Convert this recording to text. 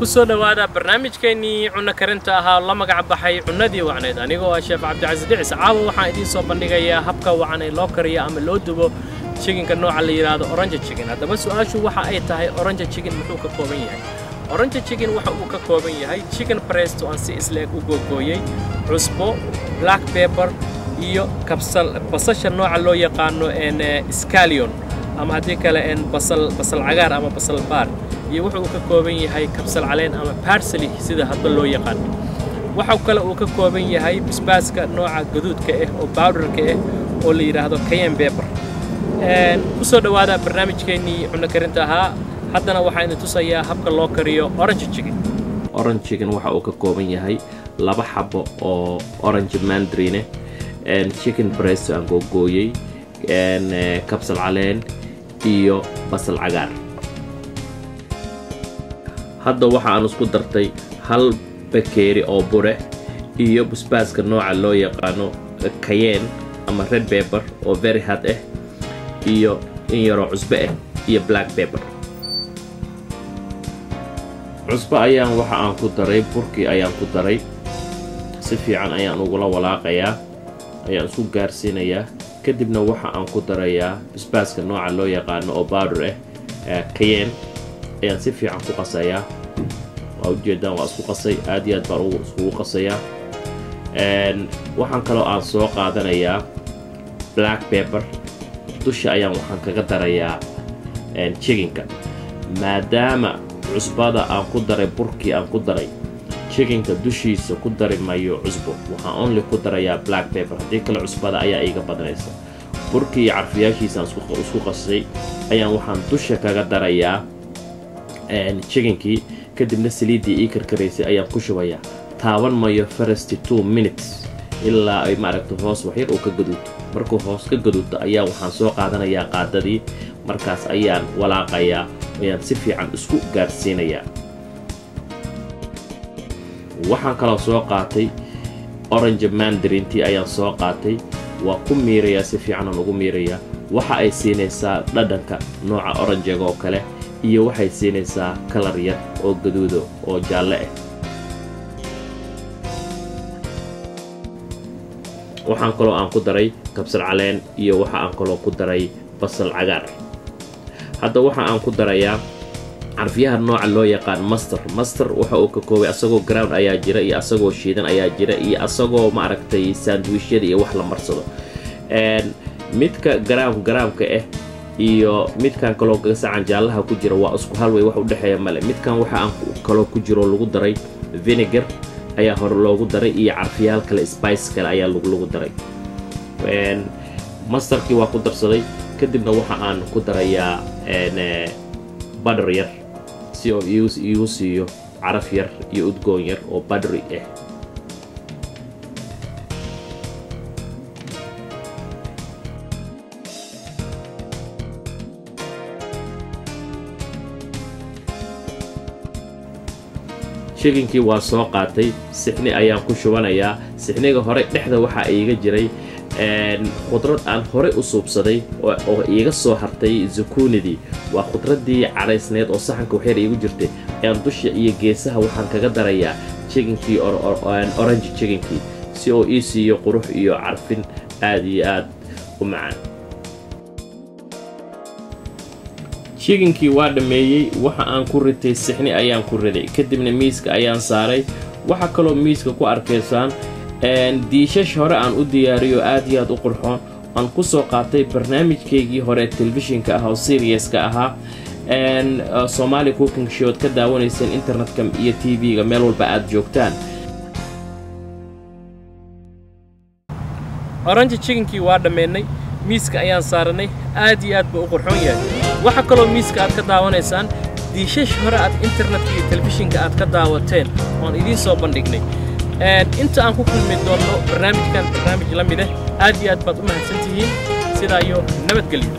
ku soo dhowaada barnaamijkeennii cunno karinta ahaa la magac baxay cunnadii wacneed. Anigoo ah sheef cabdicasiis dhicis caawa waxaan idiin soo bandhigayaa habka wacan ee loo kariyo ama loo dubo chiginka nooca la yidhaahdo orange chicken. Haddaba su'aashu waxa ay tahay orange chicken muxuu ka kooban yahay? Orange chicken waxa uu ka kooban yahay chicken breast oo aan si isleeg u googooyey cusbo black pepper iyo kabsal basasha nooca loo yaqaano scalion ama haddii kale basal basal cagaar ama basal baar iyo wuxa uu ka kooban yahay kabsal caleen ama barsely sida hadba loo yaqaan. Waxa kale uu ka kooban yahay basbaaska nooca gaduudka ah oo bowderka ah oo la yidhaahdo kayen beber ku soo dhowaada barnaamijkeennii cunno karinta ahaa. Haddana waxaa idin tusayaa habka loo kariyo orange chicken. Orange chicken waxa uu ka kooban yahay laba xabo oo orange mandarine chicken breast aan googooyey kabsal caleen iyo basal cagaar hadda waxa aan isku dartay hal bakeeri oo bure iyo basbaaska nooca loo yaqaano kayen ama red beber oo very hard ah iyo in yaroo cusbo ah iyo black beber cusbo ayaan waxa aan ku daray burkii ayaan ku daray. Si fiican ayaan ugula walaaqayaa ayaan isku gaarsiinayaa. Kadibna waxa aan ku darayaa basbaaska nooca loo yaqaano oo bowder ah kayen ayaan si fiican ku qasayaa waa ujeedaan waa isku qasay aad iyo aad baan iskugu qasayaa waxaan kaloo aan soo qaadanayaa black pepper. Dusha ayaan waxaan kaga darayaa chiginka maadaama cusbada aan ku daray burkii aan ku daray chiginka dushiisa ku dari mayo cusbo. Waxaan only ku darayaa black pepper. Haddii kale cusbada ayaa iiga badnaysa. Burkii iyo carfiyaashiisaan isku qasay. Ayaan waxaan dusha kaga darayaa chiginkii kadibna saliiddii ii karkaraysay ayaan ku shubayaa taaban mayo farasti two minutes. Ilaa ay maaragta hoos waxyar uu ka gaduuto markuu hoos ka gaduuto ayaa waxaan soo qaadanayaa qaadadii. Markaas ayaan walaaqayaa ayaan si fiican isku gaarsiinayaa. Waxaan kaloo soo qaatay orange mandarintii ayaan soo qaatay. Waa ku miirayaa si fiicanaan ugu miirayaa. Waxa ay siinaysaa dhadhanka nooca oranjega oo kale iyo waxay siinaysaa kalar yar oo gaduudo oo jaalle ah waxaan kaloo aan ku daray kabsal caleen iyo waxa aan kaloo ku daray basal cagaar. Hadda waxa aan ku darayaa carfiyaha nooca loo yaqaan master. Master waxa uu ka koobay asagoo ground ayaa jira iyo asagoo shiidan ayaa jira iyo asagoo maaragtay sandwishyada iyo wax la marsado. Midka garaam garaamka ah iyo midkan kaloo gasacan jaallaha ku jira waa isku hal way wax u dhexeeya male. Midkan waxa aan kaloo ku jiro lagu daray vinegar ayaa hore loogu daray iyo carfiyaal kale spice kale ayaa lagu daray. Masterkii waa ku darsaday kadibna waxa aan ku darayaa badher yar si oo iigu siiyo caraf yar iyo udgoon yar oo badhri ah chiginkii waa soo qaatay sixni ayaan ku shubanayaa sixniga hore dhexda waxaa iiga jiray khudrad aan horey u suubsaday oo iiga soo hartay zukunidii. Waa khudraddii caraysneed oo saxanka waxyar iigu jirtay. Ayaan dusha iyo geesaha waxaan kaga darayaa chiginkii orange chiginkii si oo ii siiyo qurux iyo carfin aad iyo aad u macaan chiginkii waa dhammeeyey waxa aan ku ritay sixni ayaan ku riday. Kadibna miiska ayaan saaray. Waxaa kaloo miiska ku arkaysaan diishash hore aan u diyaariyo aad iyo aad u qurxoon. Aan ku soo qaatay barnaamijkaygii hore telefishinka ah oo seriaska ahaa. Somaali cooking showd ka daawanayseen internetka iyo t v-ga meel walba aad joogtaan. Orange chiginkii waa dhammeennay miiska ayaan saaranay. Aad iyo aad buu u qurxoon yahay waxaa kaloo miiska aad ka daawanaysaan diishash hore aad internetka iyo telefishinka aad ka daawateen oan idiin soo bandhignay. Inta aan ku kulmi doonno barnaamijkan barnaamij la mid ah aad iyo aad baad u mahadsan tihiin sidaa iyo nabadgelyo